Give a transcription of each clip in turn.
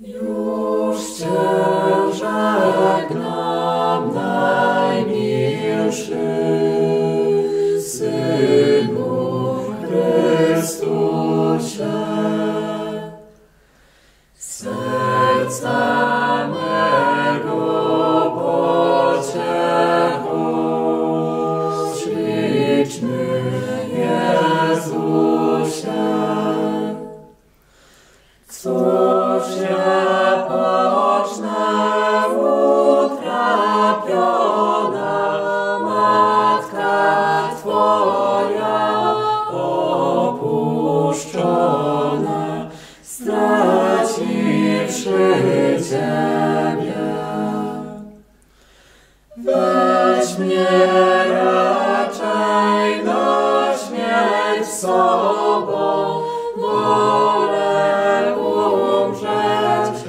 Już Cię żegnam, najmilszy Synu Chrystusie. sobą, wolę umrzeć.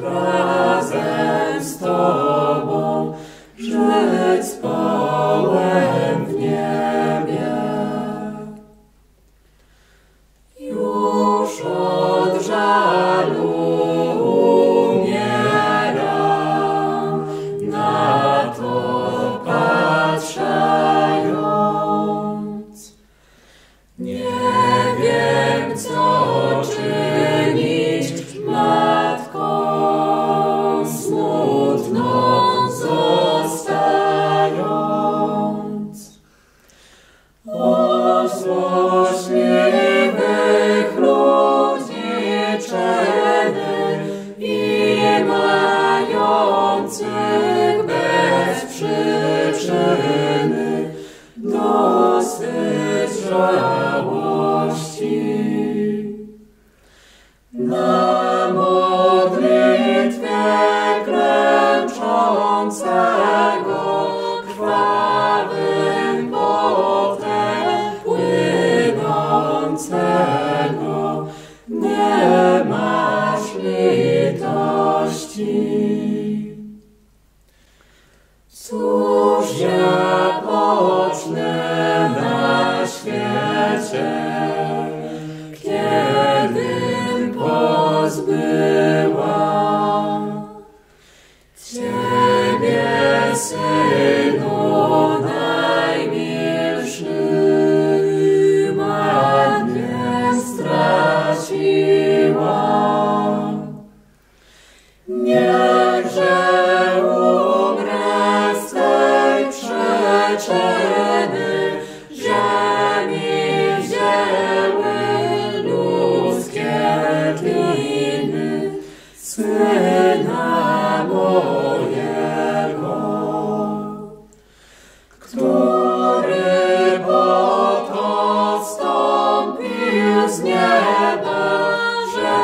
Bożia poczne na świecie, kiedym pozbyła Ciebie, Synu. Syna mojego, który po to stąpił z nieba, że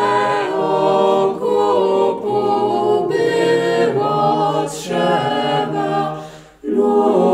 okupu było trzeba. Lud